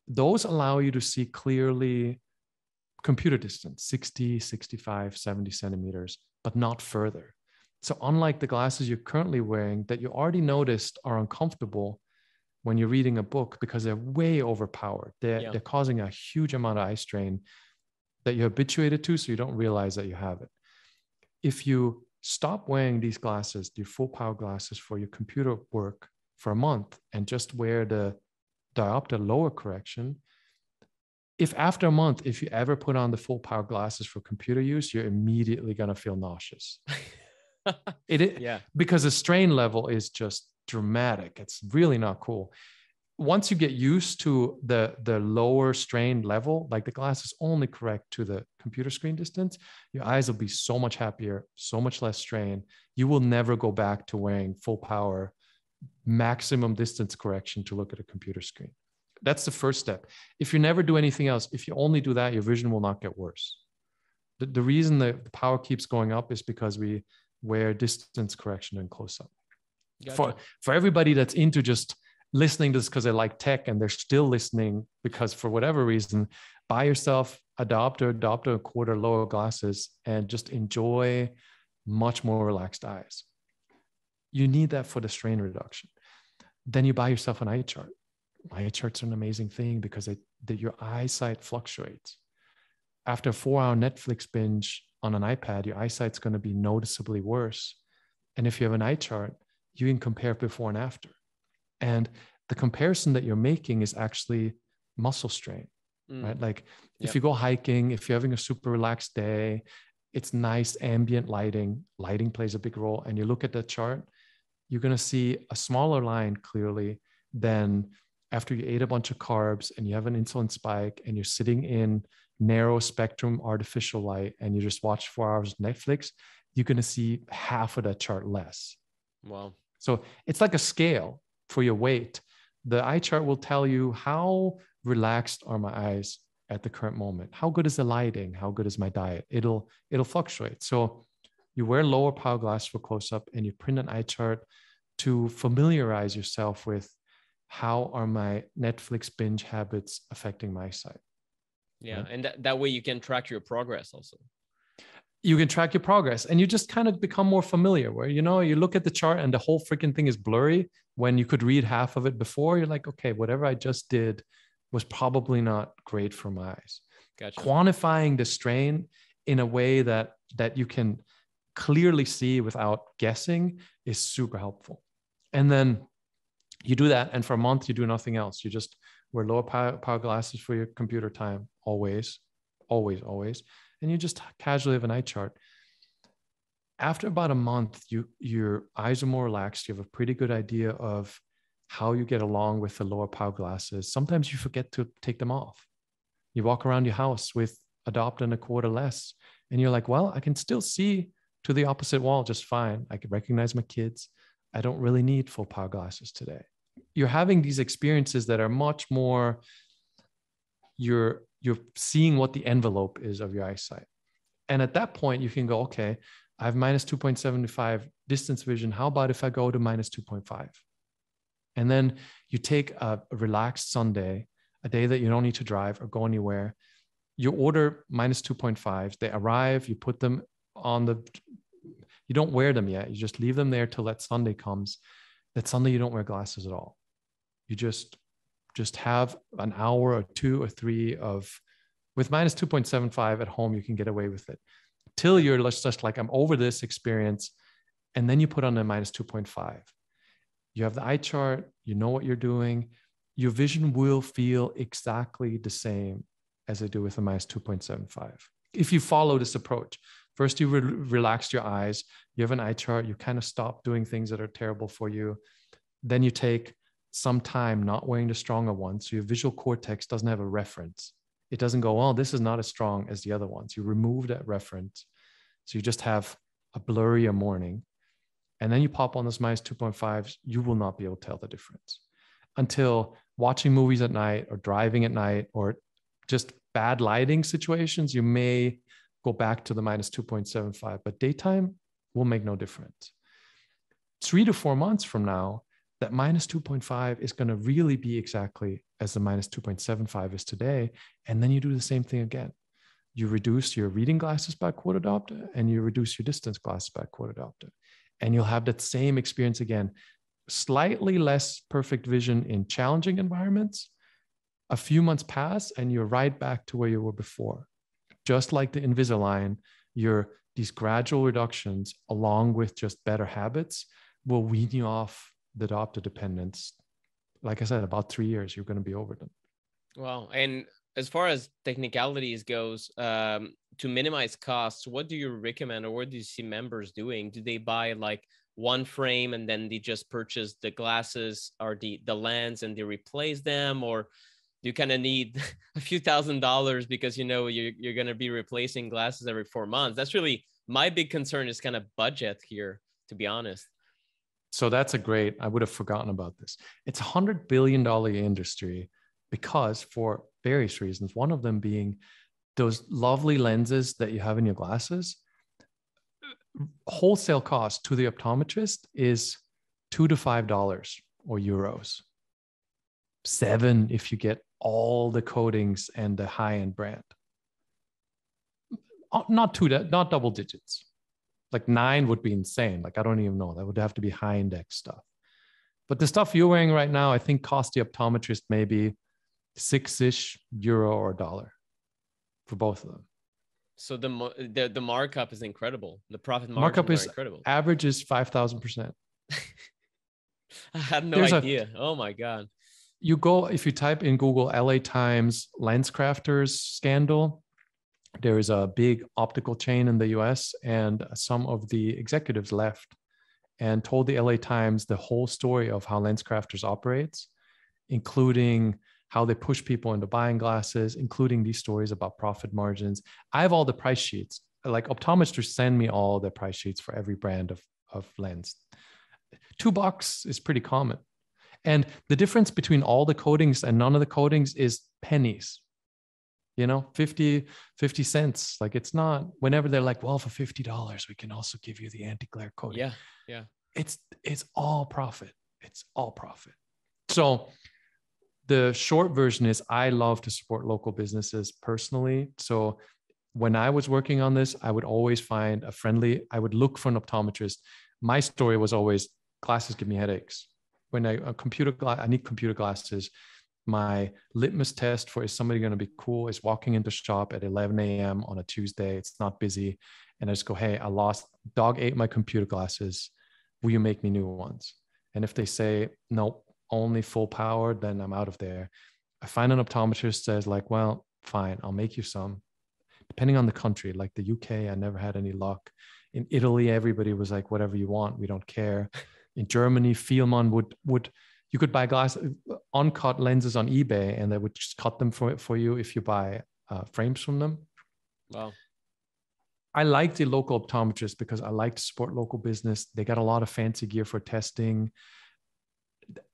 Those allow you to see clearly computer distance, 60, 65, 70 centimeters, but not further. So, unlike the glasses you're currently wearing that you already noticed are uncomfortable when you're reading a book because they're way overpowered, they're, yeah. they're causing a huge amount of eye strain that you're habituated to, so you don't realize that you have it. If you stop wearing these glasses, the full power glasses for your computer work for a month and just wear the diopter lower correction. If after a month, if you ever put on the full power glasses for computer use, you're immediately going to feel nauseous. it, yeah. because the strain level is just dramatic. It's really not cool. Once you get used to the the lower strain level like the glass is only correct to the computer screen distance your eyes will be so much happier so much less strain. You will never go back to wearing full power maximum distance correction to look at a computer screen. That's the first step. If you never do anything else if you only do that your vision will not get worse. The, the reason the power keeps going up is because we wear distance correction and close up gotcha. for for everybody that's into just listening to this because they like tech and they're still listening because for whatever reason, buy yourself a diopter, adopt a quarter lower glasses and just enjoy much more relaxed eyes. You need that for the strain reduction. Then you buy yourself an eye chart. Eye charts are an amazing thing because it, that your eyesight fluctuates. After a four hour Netflix binge on an iPad, your eyesight's going to be noticeably worse. And if you have an eye chart, you can compare before and after. And the comparison that you're making is actually muscle strain, mm. right? Like yep. if you go hiking, if you're having a super relaxed day, it's nice ambient lighting. Lighting plays a big role. And you look at the chart, you're going to see a smaller line clearly than after you ate a bunch of carbs and you have an insulin spike and you're sitting in narrow spectrum artificial light and you just watch four hours of Netflix, you're going to see half of that chart less. Wow. So it's like a scale for your weight, the eye chart will tell you how relaxed are my eyes at the current moment. How good is the lighting? How good is my diet? It'll it'll fluctuate. So you wear lower power glass for close up and you print an eye chart to familiarize yourself with how are my Netflix binge habits affecting my sight. Yeah. Right? And that, that way you can track your progress also. You can track your progress and you just kind of become more familiar where, you know, you look at the chart and the whole freaking thing is blurry when you could read half of it before. You're like, okay, whatever I just did was probably not great for my eyes. Gotcha. Quantifying the strain in a way that that you can clearly see without guessing is super helpful. And then you do that, and for a month you do nothing else. You just wear lower power, glasses for your computer time always, always, always, and you just casually have an eye chart. After about a month, you your eyes are more relaxed. You have a pretty good idea of how you get along with the lower power glasses. Sometimes you forget to take them off. You walk around your house with a and a quarter less, and you're like, well, I can still see to the opposite wall just fine. I can recognize my kids. I don't really need full power glasses today. You're having these experiences that are much more you're you're seeing what the envelope is of your eyesight. And at that point you can go, okay, I have minus 2.75 distance vision. How about if I go to minus 2.5? And then you take a, relaxed Sunday, a day that you don't need to drive or go anywhere. You order minus 2.5, they arrive, you put them on the you don't wear them yet. You just leave them there till that Sunday comes. That Sunday you don't wear glasses at all. You just just have an hour or two or three of with minus 2.75 at home, you can get away with it. Till you're just like, I'm over this experience. And then you put on a minus 2.5. You have the eye chart, you know what you're doing. Your vision will feel exactly the same as I do with a minus 2.75 if you follow this approach. First, you re- relaxed your eyes. You have an eye chart. You kind of stop doing things that are terrible for you. Then you take some time not wearing the stronger one. So your visual cortex doesn't have a reference. It doesn't go, oh, this is not as strong as the other ones. You remove that reference. So you just have a blurrier morning. And then you pop on this 2.5, you will not be able to tell the difference until watching movies at night or driving at night or just bad lighting situations. You may go back to the minus 2.75, but daytime will make no difference. Three to four months from now, that minus 2.5 is going to really be exactly as the minus 2.75 is today. And then you do the same thing again. You reduce your reading glasses by quarter diopter and you reduce your distance glasses by quarter diopter. And you'll have that same experience again. Slightly less perfect vision in challenging environments. A few months pass and you're right back to where you were before just like the Invisalign, your these gradual reductions, along with just better habits, will wean you off the diopter dependence. Like I said, about three years, you're going to be over them. Wow. And as far as technicalities goes, um, to minimize costs, what do you recommend or what do you see members doing? Do they buy like one frame and then they just purchase the glasses or the the lens and they replace them or you kind of need a few thousand dollars because you know you're, you're going to be replacing glasses every four months. That's really my big concern is kind of budget here to be honest. So that's a great i would have forgotten about this. It's a hundred billion dollar industry because for various reasons one of them being those lovely lenses that you have in your glasses. Wholesale cost to the optometrist is two to five dollars or euros. Seven if you get all the coatings and the high end brand. Uh, not two, not double digits. Like nine would be insane. Like I don't even know. That would have to be high index stuff. But the stuff you're wearing right now, I think cost the optometrist maybe six ish euro or dollar for both of them. So the the the markup is incredible. The profit markup is incredible. Average is five thousand percent. I had no There's idea. A, oh my god you go if you type in Google LA Times LensCrafters scandal, there is a big optical chain in the US, and some of the executives left and told the LA Times the whole story of how LensCrafters operates, including how they push people into buying glasses, including these stories about profit margins. I have all the price sheets. Like optometrists send me all the price sheets for every brand of, of lens. Two bucks is pretty common. And the difference between all the coatings and none of the coatings is pennies. you know 50 50 cents. Like it's not whenever they're like well for $50 we can also give you the anti-glare coating. Yeah yeah. It's it's all profit. It's all profit. So the short version is i love to support local businesses personally. So when i was working on this i would always find a friendly i would look for an optometrist. My story was always glasses give me headaches when i a computer glass i need computer glasses my litmus test for is somebody going to be cool is walking into shop at 11 a.m. on a Tuesday. It's not busy. And I just go, hey, I lost, dog ate my computer glasses. Will you make me new ones? And if they say, nope, only full power, then I'm out of there. I find an optometrist says, like, well, fine, I'll make you some. Depending on the country, like the UK, I never had any luck. In Italy, everybody was like, whatever you want, we don't care. In Germany, Fielmann would would you could buy glass uncut lenses on eBay and they would just cut them for, for you if you buy uh, frames from them. Wow. I like the local optometrist because I like to support local business. They got a lot of fancy gear for testing.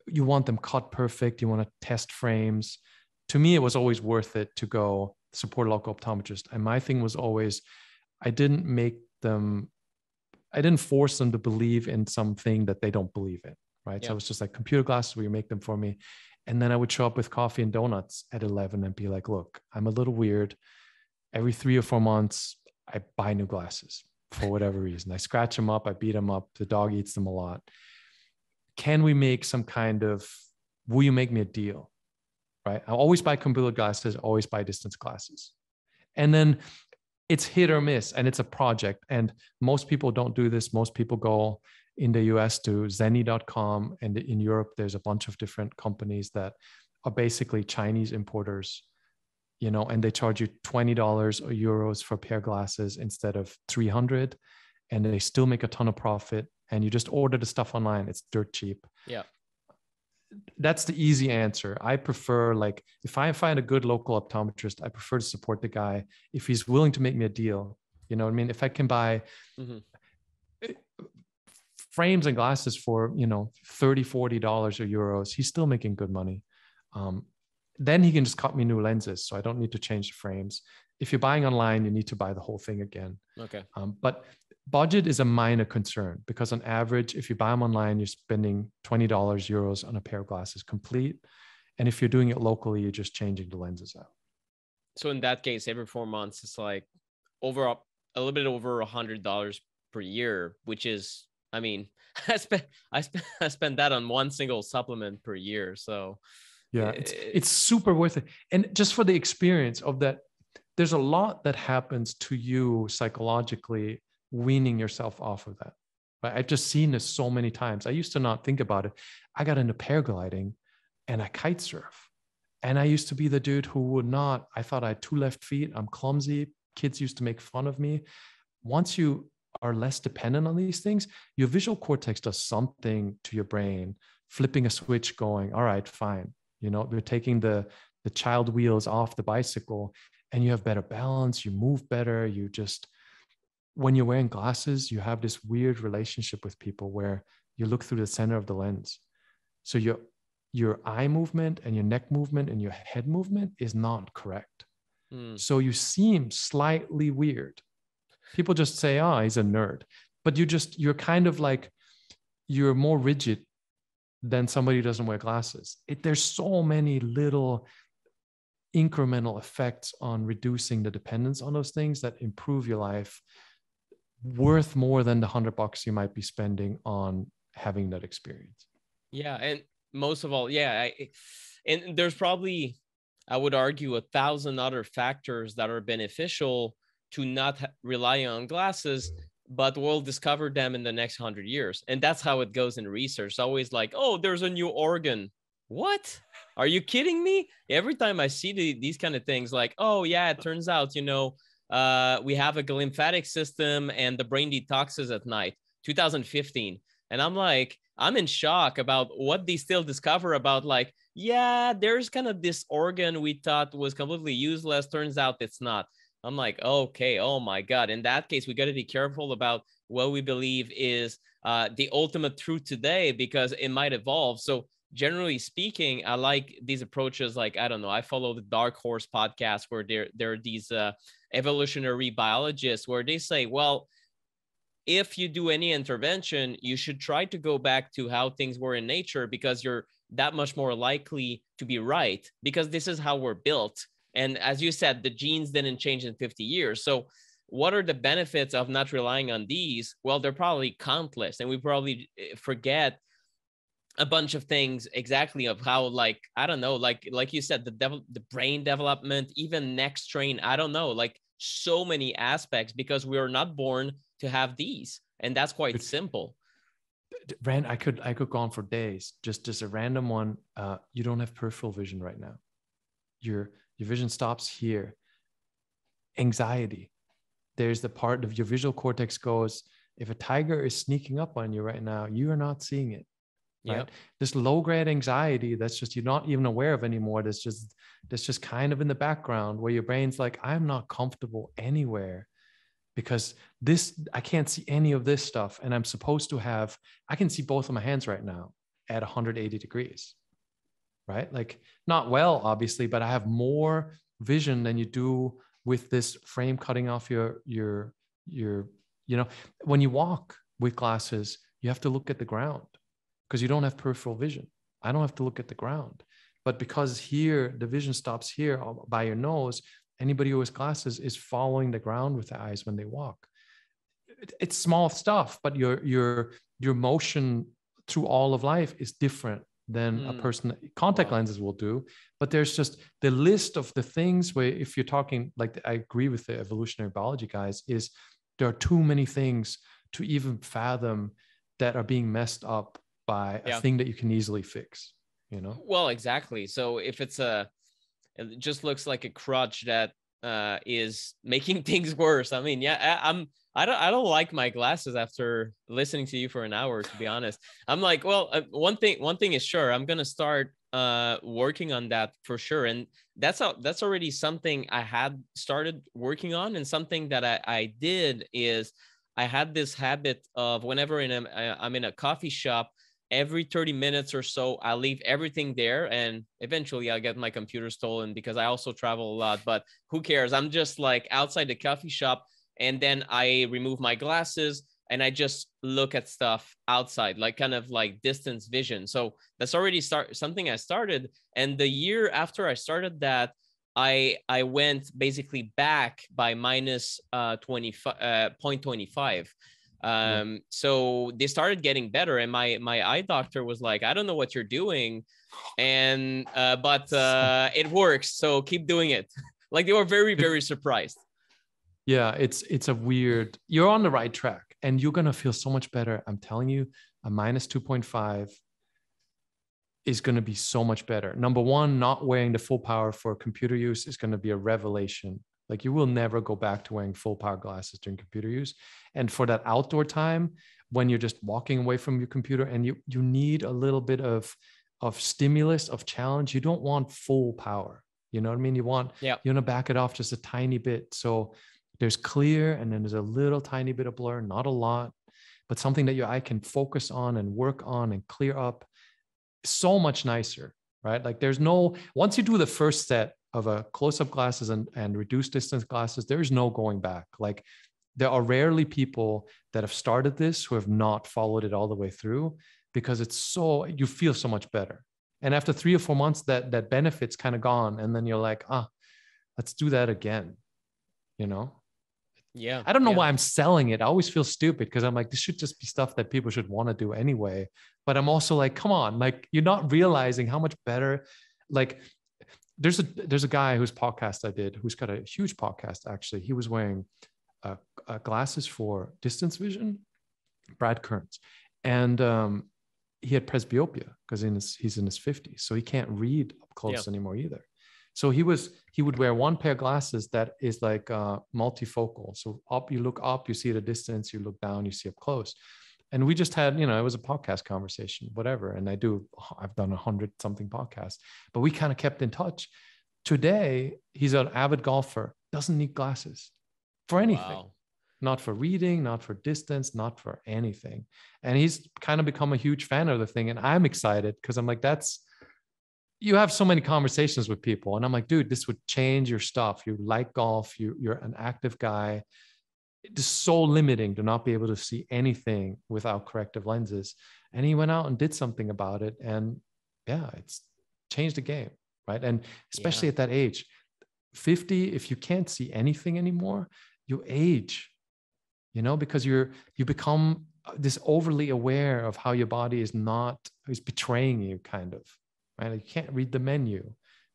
You want them cut perfect. You want to test frames. To me, it was always worth it to go support a local optometrist. And my thing was always, I didn't make them, I didn't force them to believe in something that they don't believe in right? Yeah. So I was just like computer glasses, will you make them for me? And then I would show up with coffee and donuts at 11 and be like, look, I'm a little weird. Every three or four months, I buy new glasses for whatever reason. I scratch them up, I beat them up. The dog eats them a lot. Can we make some kind of, will you make me a deal? Right? I always buy computer glasses, always buy distance glasses. And then it's hit or miss and it's a project. And most people don't do this. Most people go, in the US to Zenni.com. And in Europe, there's a bunch of different companies that are basically Chinese importers, you know, and they charge you $20 or euros for pair glasses instead of 300 and they still make a ton of profit. And you just order the stuff online. It's dirt cheap. Yeah. That's the easy answer. I prefer like if I find a good local optometrist, I prefer to support the guy if he's willing to make me a deal. You know what I mean? If I can buy mm-hmm frames and glasses for you know 30 40 dollars or euros he's still making good money um, then he can just cut me new lenses so i don't need to change the frames if you're buying online you need to buy the whole thing again okay um, but budget is a minor concern because on average if you buy them online you're spending $20 euros on a pair of glasses complete and if you're doing it locally you're just changing the lenses out so in that case every four months it's like over a little bit over a hundred dollars per year which is I mean, I spent I spent I spent that on one single supplement per year. So yeah, it's it's super worth it. And just for the experience of that, there's a lot that happens to you psychologically weaning yourself off of that. Right? I've just seen this so many times. I used to not think about it. I got into paragliding and I kite surf. And I used to be the dude who would not, I thought I had two left feet. I'm clumsy. Kids used to make fun of me. Once you are less dependent on these things, your visual cortex does something to your brain, flipping a switch, going, all right, fine. You know, you're taking the the child wheels off the bicycle and you have better balance, you move better, you just when you're wearing glasses, you have this weird relationship with people where you look through the center of the lens. So your your eye movement and your neck movement and your head movement is not correct. Mm. So you seem slightly weird people just say oh he's a nerd but you just you're kind of like you're more rigid than somebody who doesn't wear glasses it, there's so many little incremental effects on reducing the dependence on those things that improve your life worth more than the hundred bucks you might be spending on having that experience. Yeah and most of all yeah I, and there's probably i would argue a thousand other factors that are beneficial to not rely on glasses but we'll discover them in the next 100 years. And that's how it goes in research. It's always like oh there's a new organ. What? Are you kidding me? Every time i see the, these kind of things like oh yeah it turns out you know uh, we have a lymphatic system and the brain detoxes at night 2015 and i'm like i'm in shock about what they still discover about like yeah there's kind of this organ we thought was completely useless turns out it's not I'm like, okay, oh my God. In that case, we got to be careful about what we believe is uh, the ultimate truth today because it might evolve. So generally speaking, I like these approaches. Like I don't know, I follow the Dark Horse podcast where there there are these uh, evolutionary biologists where they say, well, if you do any intervention, you should try to go back to how things were in nature because you're that much more likely to be right because this is how we're built. And as you said, the genes didn't change in 50 years. So what are the benefits of not relying on these? Well, they're probably countless, and we probably eh, forget a bunch of things exactly of how like i don't know like like you said the devil the brain development even next train i don't know like so many aspects because we are not born to have these and that's quite it's, simple. Rand, i could i could go on for days just just a random one uh you don't have peripheral vision right now. Your your vision stops here. Anxiety. There's the part of your visual cortex goes if a tiger is sneaking up on you right now you are not seeing it right? This low grade anxiety that's just you're not even aware of anymore that's just that's just kind of in the background where your brain's like i'm not comfortable anywhere because this i can't see any of this stuff and i'm supposed to have i can see both of my hands right now at 180 degrees right? Like not well obviously but i have more vision than you do with this frame cutting off your your your you know when you walk with glasses you have to look at the ground because you don't have peripheral vision i don't have to look at the ground but because here the vision stops here by your nose anybody who has glasses is following the ground with the eyes when they walk it's small stuff but your your your motion through all of life is different than mm. a person contact wow. lenses will do but there's just the list of the things where if you're talking like i agree with the evolutionary biology guys is there are too many things to even fathom that are being messed up by yeah. a thing that you can easily fix you know? Well exactly. So if it's a it just looks like a crutch that uh, is making things worse. I mean yeah I, i'm I don't I don't like my glasses after listening to you for an hour to be honest. I'm like, well, uh, one thing one thing is sure, I'm going to start uh working on that for sure. And that's a, that's already something I had started working on. And something that I I did is I had this habit of whenever in a, uh, I'm in a coffee shop every 30 minutes or so i leave everything there and eventually i'll get my computer stolen because i also travel a lot but who cares i'm just like outside the coffee shop and then I remove my glasses and I just look at stuff outside, like kind of like distance vision. So that's already start something I started. And the year after I started that, I I went basically back by minus uh 25 uh 0.25. Um, so they started getting better, and my my eye doctor was like, I don't know what you're doing, and uh, but uh, it works. So keep doing it. like they were very very surprised yeah it's it's a weird you're on the right track and you're going to feel so much better i'm telling you a minus 2.5 is going to be so much better number one not wearing the full power for computer use is going to be a revelation like you will never go back to wearing full power glasses during computer use. And for that outdoor time when you're just walking away from your computer and you you need a little bit of of stimulus of challenge you don't want full power. You know what i mean? You want yeah. you want to back it off just a tiny bit. So there's clear and then there's a little tiny bit of blur, not a lot, but something that your eye can focus on and work on and clear up. So much nicer, right? Like there's no, once you do the first set of a close-up glasses and, and reduced distance glasses, there's no going back. Like there are rarely people that have started this who have not followed it all the way through because it's so you feel so much better. And after three or four months, that that benefit's kind of gone. And then you're like, ah, let's do that again. You know? Yeah. I don't know yeah. why I'm selling it. I always feel stupid because I'm like, this should just be stuff that people should want to do anyway. But I'm also like, come on, like you're not realizing how much better. Like there's a there's a guy whose podcast I did who's got a huge podcast actually. He was wearing uh, uh, glasses for distance vision, Brad Kearns, and um, he had presbyopia because he's in his 50s, so he can't read up close yeah. anymore either. So he was he would wear one pair of glasses that is like uh, multifocal. So up you look up, you see at a distance. You look down, you see up close. And we just had, you know, it was a podcast conversation, whatever. And I do, I've done a hundred something podcasts, but we kind of kept in touch. Today, he's an avid golfer, doesn't need glasses for anything. Wow. not for reading, not for distance, not for anything. And he's kind of become a huge fan of the thing. And I'm excited because I'm like, that's, you have so many conversations with people. And I'm like, dude, this would change your stuff. You like golf, you, you're an active guy. It's so limiting to not be able to see anything without corrective lenses. And he went out and did something about it. And yeah, it's changed the game. Right. And especially yeah. at that age, 50, if you can't see anything anymore, you age you know because you're you become uh, this overly aware of how your body is not is betraying you kind of right like you can't read the menu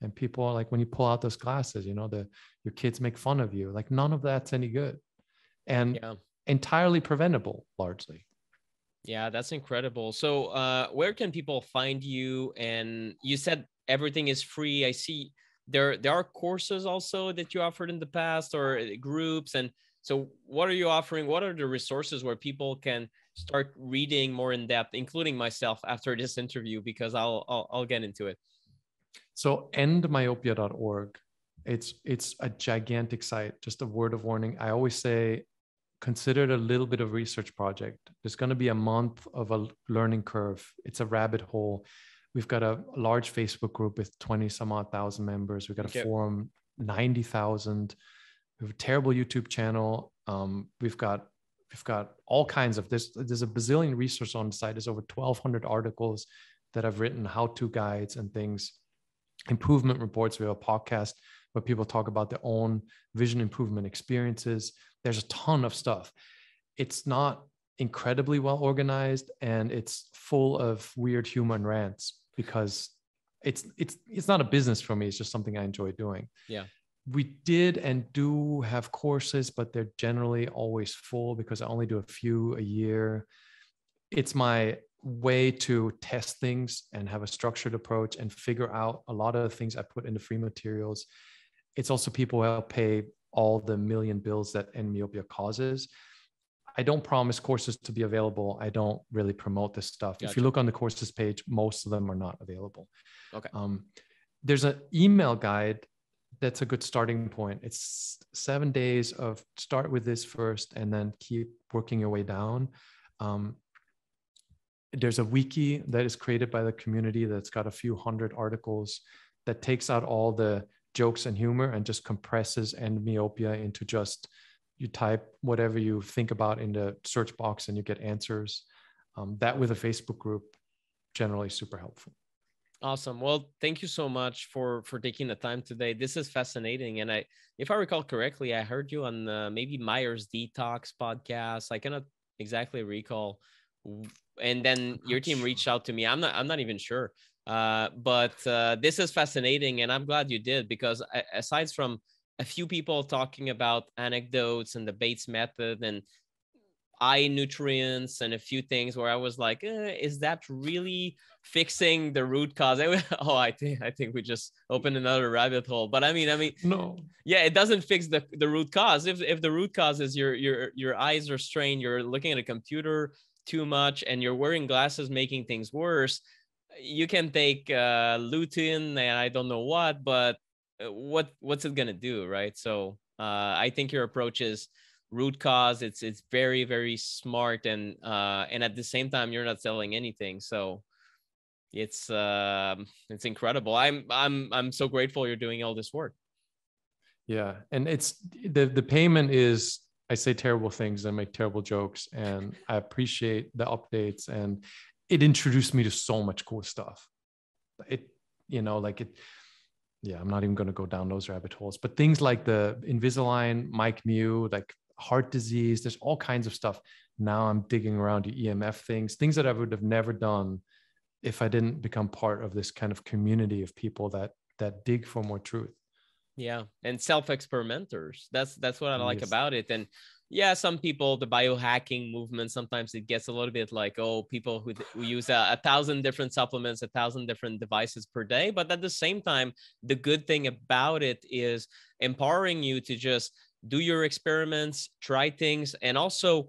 and people are like when you pull out those glasses you know the your kids make fun of you like none of that's any good and yeah. entirely preventable largely yeah that's incredible so uh where can people find you and you said everything is free i see there there are courses also that you offered in the past or uh, groups and so, what are you offering? What are the resources where people can start reading more in depth, including myself after this interview, because I'll I'll, I'll get into it. So, endmyopia.org. It's it's a gigantic site. Just a word of warning. I always say, consider it a little bit of research project. There's going to be a month of a learning curve. It's a rabbit hole. We've got a large Facebook group with 20 some odd thousand members. We've got a okay. forum, 90,000 we have a terrible YouTube channel. Um, we've got we've got all kinds of this. There's a bazillion resources on the site. There's over 1,200 articles that I've written, how-to guides and things, improvement reports. We have a podcast where people talk about their own vision improvement experiences. There's a ton of stuff. It's not incredibly well organized and it's full of weird human rants because it's it's it's not a business for me it's just something i enjoy doing yeah we did and do have courses, but they're generally always full because I only do a few a year. It's my way to test things and have a structured approach and figure out a lot of the things I put in the free materials. It's also people who help pay all the million bills that myopia causes. I don't promise courses to be available. I don't really promote this stuff. Gotcha. If you look on the courses page, most of them are not available. Okay. Um, there's an email guide that's a good starting point. It's seven days of start with this first and then keep working your way down. Um, there's a wiki that is created by the community that's got a few hundred articles that takes out all the jokes and humor and just compresses and myopia into just you type whatever you think about in the search box and you get answers. Um, that with a Facebook group, generally super helpful. Awesome. Well, thank you so much for for taking the time today. This is fascinating, and I, if I recall correctly, I heard you on uh, maybe Myers Detox podcast. I cannot exactly recall, and then your team reached out to me. I'm not. I'm not even sure. Uh, but uh, this is fascinating, and I'm glad you did because aside from a few people talking about anecdotes and the Bates method and eye nutrients and a few things where I was like, eh, is that really fixing the root cause? oh, I think I think we just opened another rabbit hole. But I mean, I mean, no, yeah, it doesn't fix the, the root cause. If if the root cause is your your your eyes are strained, you're looking at a computer too much, and you're wearing glasses, making things worse. You can take uh, lutein and I don't know what, but uh, what what's it gonna do, right? So uh, I think your approach is root cause. It's it's very very smart and uh and at the same time you're not selling anything. So it's um it's incredible. I'm i'm i'm so grateful you're doing all this work. Yeah and it's the the payment is i say terrible things and make terrible jokes and i appreciate the updates and it introduced me to so much cool stuff it you know like it yeah i'm not even going to go down those rabbit holes but things like the invisalign mike mew like heart disease. There's all kinds of stuff. Now I'm digging around the EMF things, things that I would have never done if I didn't become part of this kind of community of people that that dig for more truth. Yeah, and self-experimenters. That's that's what I like yes. about it. And yeah, some people, the biohacking movement, sometimes it gets a little bit like, oh, people who, who use a, a, thousand different supplements, a thousand different devices per day. But at the same time, the good thing about it is empowering you to just do your experiments try things and also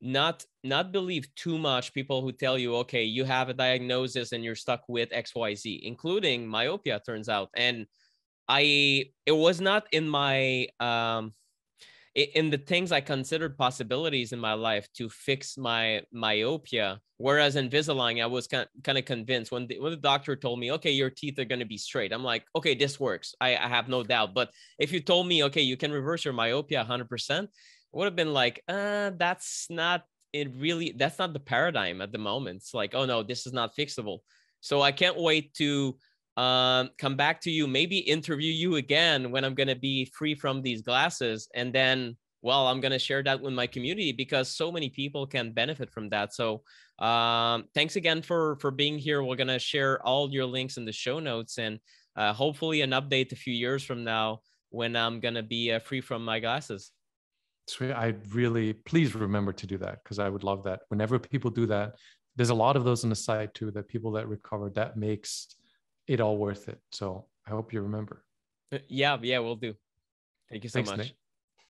not not believe too much people who tell you okay you have a diagnosis and you're stuck with xyz including myopia turns out and i it was not in my um in the things I considered possibilities in my life to fix my myopia. Whereas Invisalign, I was kind of convinced when the, when the doctor told me, okay, your teeth are going to be straight. I'm like, okay, this works. I, I have no doubt. But if you told me, okay, you can reverse your myopia 100%, would have been like, uh, that's not it really, that's not the paradigm at the moment. It's like, oh no, this is not fixable. So I can't wait to um, come back to you, maybe interview you again when I'm going to be free from these glasses. And then, well, I'm going to share that with my community because so many people can benefit from that. So um, thanks again for, for being here. We're going to share all your links in the show notes and uh, hopefully an update a few years from now when I'm going to be uh, free from my glasses. Sweet. I really, please remember to do that because I would love that. Whenever people do that, there's a lot of those on the site too, that people that recover, that makes it all worth it. So I hope you remember. Uh, yeah, yeah, we'll do. Thank you so Thanks, much. Nick.